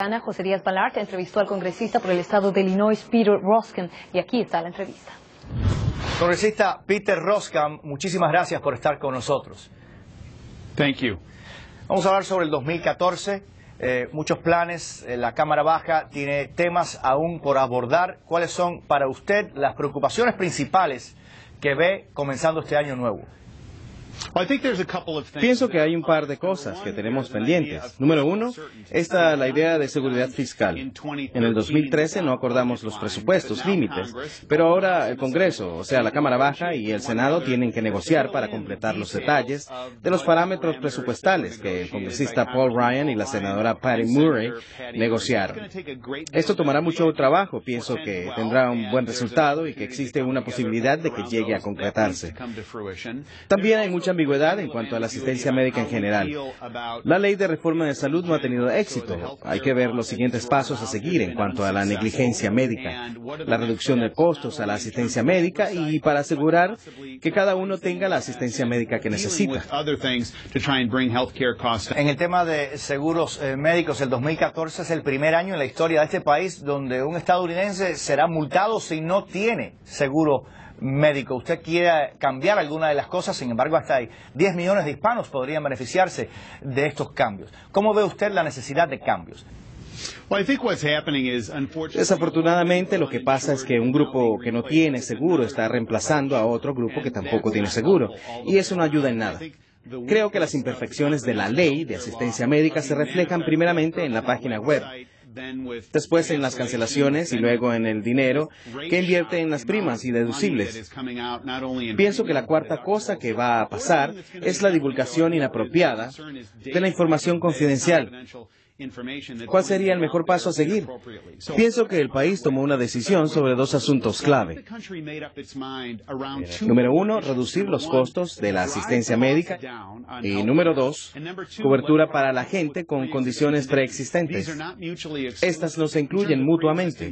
Ana José Díaz Balart entrevistó al congresista por el estado de Illinois, Peter Roskin, y aquí está la entrevista. Congresista Peter Roskin, muchísimas gracias por estar con nosotros. Thank you. Vamos a hablar sobre el 2014. Eh, muchos planes, eh, la Cámara Baja tiene temas aún por abordar. ¿Cuáles son para usted las preocupaciones principales que ve comenzando este año nuevo? Pienso que hay un par de cosas que tenemos pendientes. Número uno, está la idea de seguridad fiscal. En el 2013 no acordamos los presupuestos límites, pero ahora el Congreso, o sea, la Cámara Baja y el Senado tienen que negociar para completar los detalles de los parámetros presupuestales que el congresista Paul Ryan y la senadora Patty Murray negociaron. Esto tomará mucho trabajo, pienso que tendrá un buen resultado y que existe una posibilidad de que llegue a concretarse. También hay mucha ambigüedad en cuanto a la asistencia médica en general. La ley de reforma de salud no ha tenido éxito. Hay que ver los siguientes pasos a seguir en cuanto a la negligencia médica, la reducción de costos a la asistencia médica y para asegurar que cada uno tenga la asistencia médica que necesita. En el tema de seguros eh, médicos, el 2014 es el primer año en la historia de este país donde un estadounidense será multado si no tiene seguro médico. Usted quiere cambiar alguna de las cosas, sin embargo, hasta hay 10 millones de hispanos podrían beneficiarse de estos cambios. ¿Cómo ve usted la necesidad de cambios? Desafortunadamente lo que pasa es que un grupo que no tiene seguro está reemplazando a otro grupo que tampoco tiene seguro y eso no ayuda en nada. Creo que las imperfecciones de la ley de asistencia médica se reflejan primeramente en la página web después en las cancelaciones y luego en el dinero que invierte en las primas y deducibles. Pienso que la cuarta cosa que va a pasar es la divulgación inapropiada de la información confidencial. ¿Cuál sería el mejor paso a seguir? Pienso que el país tomó una decisión sobre dos asuntos clave. Número uno, reducir los costos de la asistencia médica. Y número dos, cobertura para la gente con condiciones preexistentes. Estas no se incluyen mutuamente.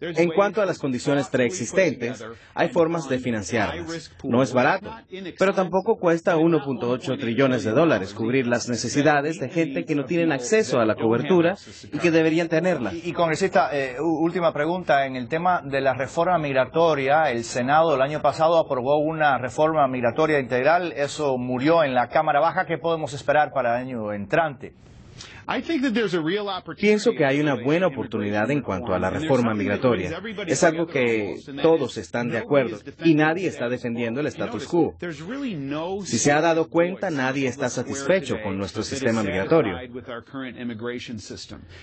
En cuanto a las condiciones preexistentes, hay formas de financiarlas. No es barato, pero tampoco cuesta 1.8 trillones de dólares cubrir las necesidades de gente que no tienen acceso a la cobertura y que deberían tenerla. Y, congresista, eh, última pregunta. En el tema de la reforma migratoria, el Senado el año pasado aprobó una reforma migratoria integral. Eso murió en la Cámara Baja. ¿Qué podemos esperar para el año entrante? Pienso que hay una buena oportunidad en cuanto a la reforma migratoria. Es algo que todos están de acuerdo y nadie está defendiendo el status quo. Si se ha dado cuenta, nadie está satisfecho con nuestro sistema migratorio.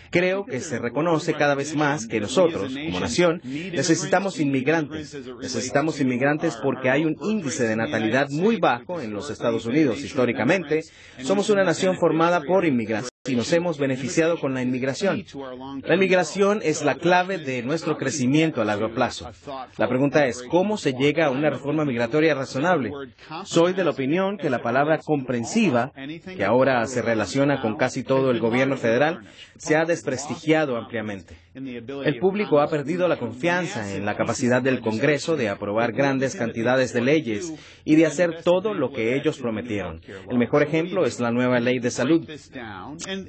Creo que se reconoce cada vez más que nosotros, como nación, necesitamos inmigrantes. Necesitamos inmigrantes porque hay un índice de natalidad muy bajo en los Estados Unidos. Históricamente, somos una nación formada por inmigrantes y nos hemos beneficiado con la inmigración. La inmigración es la clave de nuestro crecimiento a largo plazo. La pregunta es, ¿cómo se llega a una reforma migratoria razonable? Soy de la opinión que la palabra comprensiva, que ahora se relaciona con casi todo el gobierno federal, se ha desprestigiado ampliamente. El público ha perdido la confianza en la capacidad del Congreso de aprobar grandes cantidades de leyes y de hacer todo lo que ellos prometieron. El mejor ejemplo es la nueva ley de salud.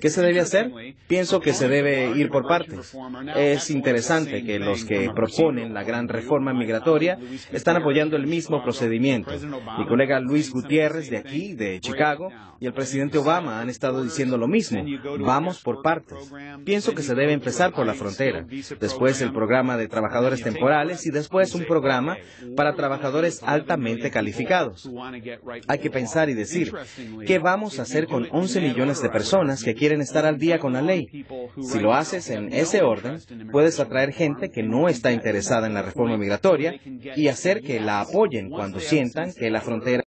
¿Qué se debe hacer? Pienso que se debe ir por partes. Es interesante que los que proponen la gran reforma migratoria están apoyando el mismo procedimiento. Mi colega Luis Gutiérrez de aquí, de Chicago, y el presidente Obama han estado diciendo lo mismo. Vamos por partes. Pienso que se debe empezar por la frontera, después el programa de trabajadores temporales y después un programa para trabajadores altamente calificados. Hay que pensar y decir, ¿qué vamos a hacer con 11 millones de personas quieren estar al día con la ley. Si lo haces en ese orden, puedes atraer gente que no está interesada en la reforma migratoria y hacer que la apoyen cuando sientan que la frontera